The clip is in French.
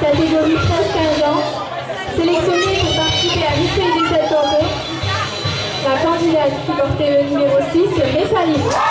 catégorie 13-15 ans, sélectionnée pour participer à l'issue du 7 La candidate qui portait le numéro 6, Messaline.